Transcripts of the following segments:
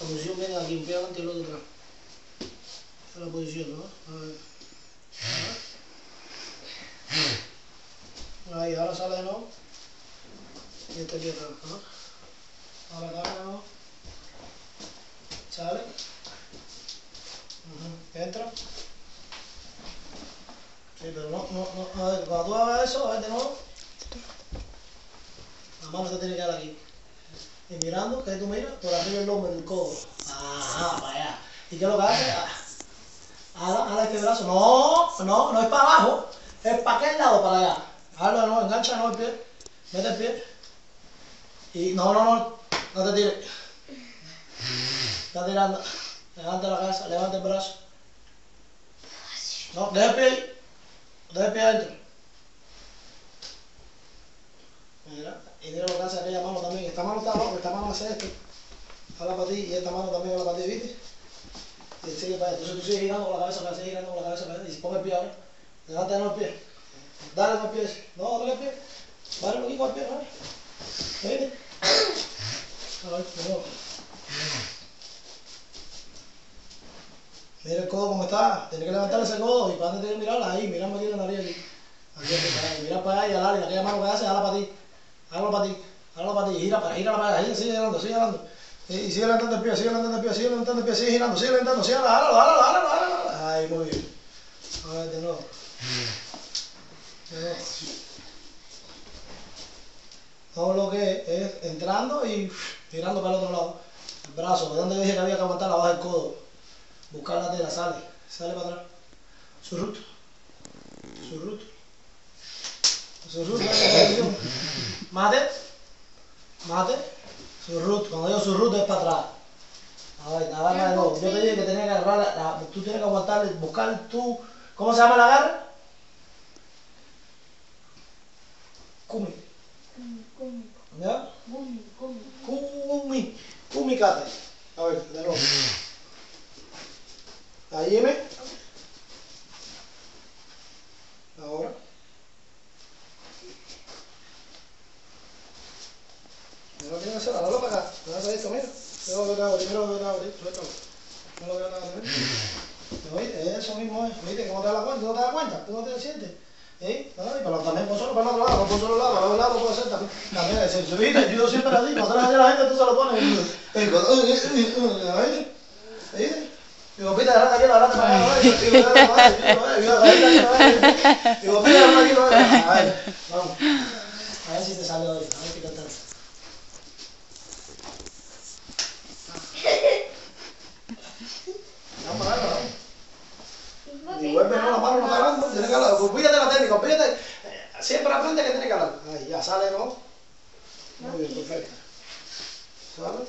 La posición viene aquí, un pie adelante y el otro atrás. Esa es la posición, ¿no? A ver. Ahí, ahora sale de nuevo. Y este aquí atrás, ¿no? Ahora carga nuevo. Sale. Entra. Sí, pero no, no, no. A ver, cuando tú hagas eso, a ver de nuevo. La mano se tiene que dar aquí. Y mirando, que tú miras, por arriba el lomo, el codo. Ajá, para allá. ¿Y qué es lo que hace? Ala, este brazo. No, no, no es para abajo. Es para aquel lado, para allá. Hazlo nuevo, engancha no el pie. Mete el pie. Y no, no, no. No te tires. Está tirando. Levanta la cabeza, levanta el brazo. No, deja el pie ahí. Deja el pie adentro. Mira, y mira lo que hace aquella mano también. Esta mano está abajo, esta mano hace esto. Habla para ti y esta mano también habla para ti, ¿viste? Y sigue para. Entonces tú sigues girando la cabeza para allá, sigues girando la cabeza para allá. Y pon el pie ahora. Levanta de el pie. Dale con el pie. No, dale el pie. Dale aquí con el pie, ¿vale? ¿Viste? A ver, de. Mira el codo como está. Tienes que levantar ese codo y para dónde tienes que mirar ahí. Mirando aquí la nariz aquí. Aquí. Mira para allá y dale. Y aquella mano que hace, dala para ti. Hágalo para ti. Hágalo para ti. Gira para, gira para allá. Sigue girando, sigue girando. Y, y sigue levantando el pie, sigue levantando el pie, sigue levantando el pie, sigue girando, sigue levantando, sigue, jálalo, jálalo, jálalo, jálalo. Ahí, muy bien. A ver, de nuevo. Nuevo. Todo lo que es entrando y girando para el otro lado. El brazo, de donde dije que había que aguantar la baja del codo. Buscar la tela, sale, sale para atrás. Surrut. Surrut. Surrut, posición. Mate. Mate. Surrut. Cuando digo surrut es para atrás. A ver, agarra de nuevo. Yo te dije que tenía que agarrar, la, la- tú tienes que aguantar, buscar tú. ¿Cómo se llama el agarre? Kumi. Gumi, ¿Ya? gumi, gumi. Kumi. Kumi kate. A ver, de nuevo. Ahí, M. Ahora. Mira lo que tienes que hacer, ahora para acá. Mira hacer esto, mira. Mira lo que te hago, mira lo que te hago, suéltalo. Mira lo te mira. ¿Me oíste? Eso mismo es. ¿Viste cómo te das cuenta? ¿Tú no te das cuenta? ¿Tú no te sientes? ¿Eh? No, y pero también solo para el otro lado, no lado, para el lado puede ser también. También judo siempre así, cuando le hace la gente, tú se lo pones. Eh, cuando- eh, eh, eh, eh. ¿Viste? Digo, pita, agarra aquí, agarrate para ¿vale? Digo, digo, eh, digo. Digo, agarra. A. A ver si te sale hoy, a ver qué cantar. Vamos, vamos, vamos. Y vuelve no, la mano no está hablando, que. Olvídate la técnica, olvídate. eh, Siempre aprende que tiene que hablar. Ahí, ya sale, ¿no? Muy bien, perfecto. ¿Sale?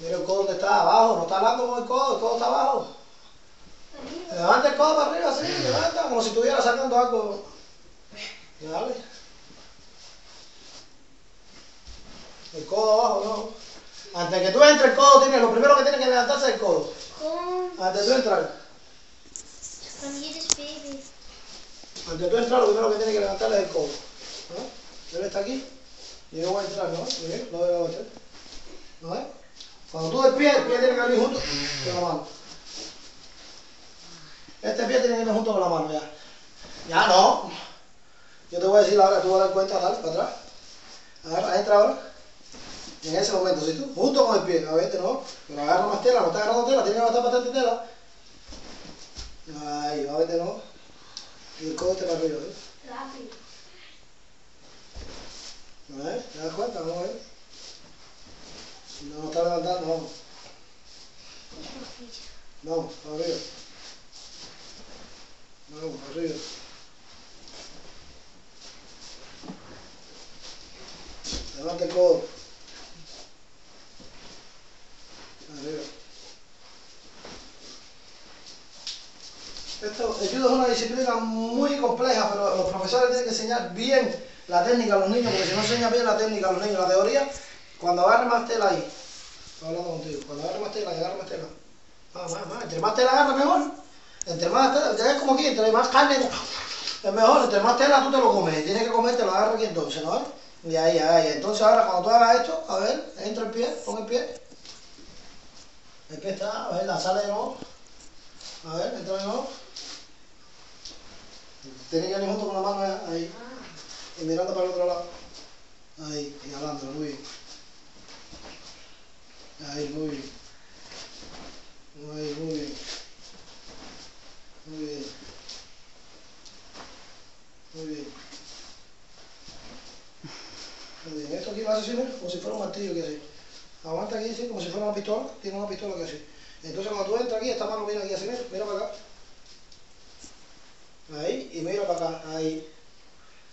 Mira el codo donde está abajo, no está hablando con el codo, el codo está abajo. Levanta el codo para arriba, así, levanta, como si estuviera sacando algo. Dale. El codo abajo, no. Antes que tú entres el codo, tiene, lo primero que tiene que levantarse es el codo. Con Antes de tú entrar. baby. Antes de tú entrar, lo primero que tiene que levantar es el codo. ¿No? Él está aquí. Y yo voy a entrar, ¿no? Voy a meter. ¿No ves? Cuando tú del pie, el pie tiene que venir junto con la mano. Este pie tiene que venir junto con la mano, ya. Ya no. Yo te voy a decir ahora, tú vas a dar cuenta, dale, para atrás. Agarra, entra ahora. En ese momento, si tú, junto con el pie, a ver, este no, pero agarra más tela, no está agarrando tela, tiene que agarrar bastante tela. Ahí, va a verte, no. Y el codo este para arriba, ¿ves? Rápido. ¿No ves? ¿Te das cuenta? Vamos a ver. No, está levantando, vamos. Vamos, arriba. Vamos, arriba. Levanta el codo. Arriba. Esto, el judo es una disciplina muy compleja, pero los profesores tienen que enseñar bien la técnica a los niños, porque si no enseñan bien la técnica a los niños, la teoría, cuando agarre más tela ahí, estoy hablando contigo, cuando agarre más tela, agarre más tela, más, más, más, entre más tela agarra mejor, entre más tela, es como aquí, entre más carne, es mejor, entre más tela tú te lo comes, tienes que comerte, lo agarra aquí entonces, ¿no? Y ahí, ahí, entonces ahora cuando tú hagas esto, a ver, entra el pie, pon el pie, El pie está, a ver, la sale de nuevo. A ver, entra de nuevo. Tiene que venir junto con la mano ahí. Y mirando para el otro lado. Ahí, y hablando, muy bien. Ahí, muy bien. Ahí, muy bien. Muy bien. Muy bien. Muy bien. Esto aquí lo hace así, como si fuera un martillo que así. Aguanta aquí así, como si fuera una pistola. Tiene una pistola que así. Entonces cuando tú entras aquí, esta mano viene aquí así, mira, para acá. Ahí, y mira para acá, ahí.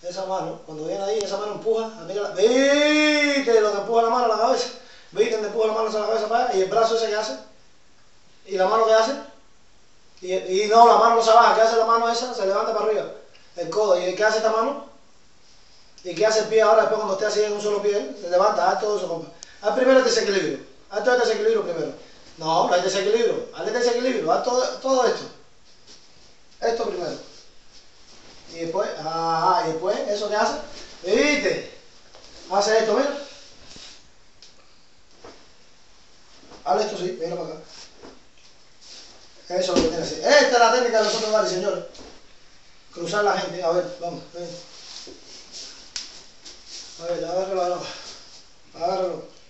Esa mano, cuando viene ahí, esa mano empuja, mira la... ¿Viste lo que empuja la mano a la cabeza? ¿Viste donde empuja la mano a la cabeza para allá? ¿Y el brazo ese que hace? ¿Y la mano que hace? Y, y no, la mano no se baja, ¿qué hace la mano esa? Se levanta para arriba, el codo. ¿Y qué hace esta mano? ¿Y qué hace el pie ahora después cuando esté así en un solo pie? Se levanta, haz todo eso, compa. Haz primero el desequilibrio. Haz todo el desequilibrio primero. No, no hay desequilibrio. Haz desequilibrio, haz todo, todo esto. Esto primero. Y después, ajá, y después, ¿eso qué hace? ¿Viste? Hace esto, mira. Haz esto sí, mira para acá. Eso es lo que tiene que hacer. Esta es la técnica de los otros bares, señores. Cruzar la gente. A ver, vamos, ven. A ver, agárralo, agárralo. Agárralo.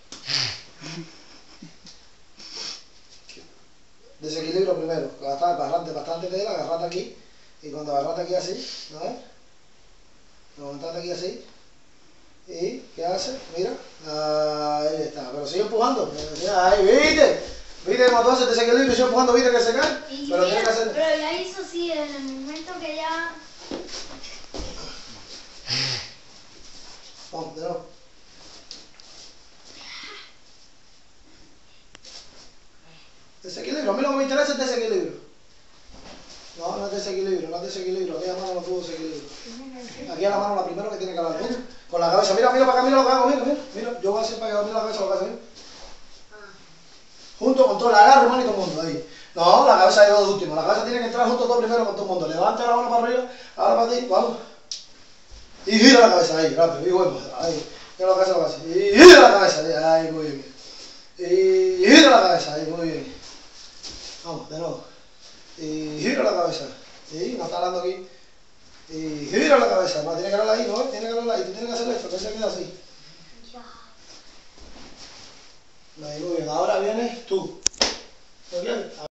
Desequilibrio primero. Gastar bastante, bastante tela, agarrate aquí. Y cuando agarrate aquí así, ¿no ves? Levantate aquí así. ¿Y qué hace? Mira. Ahí está. Pero sigue empujando. Ahí, ¿viste? ¿Viste cómo tú haces desequilibrio y sigue empujando? ¿Viste que se cae? Pero tiene mira, que hacer... pero ya hizo así, en el momento que ya... Vamos, de nuevo. Desequilibrio. A mí lo que me interesa es desequilibrio. No, no es desequilibrio, no es desequilibrio. Aquí la mano no tuvo desequilibrio. Aquí a la mano la primero que tiene que hablar. Mira, con la cabeza. Mira, mira para acá, mira lo que hago. Mira, mira. mira. Yo voy a hacer para que mira la cabeza lo que hace. Mira. Junto con todo agarre, hermano, y todo el mundo. Ahí. No, la cabeza llegó de último. La cabeza tiene que entrar junto todo primero con todo el mundo. Levanta la mano para arriba, ahora para ti, vamos. Y gira la cabeza ahí, rápido, y vuelvo. Ahí. Mira la. Y gira la cabeza. Ahí, muy bien. Y gira la cabeza. Ahí, muy bien. Vamos, de nuevo. Y gira la cabeza. Y no está hablando aquí. Y gira la cabeza. No, tiene que hablar ahí, ¿no? Tiene que hablar ahí. Tú tienes que hacer esto, que se queda así. Muy bien. Ahora vienes tú. ¿Muy bien?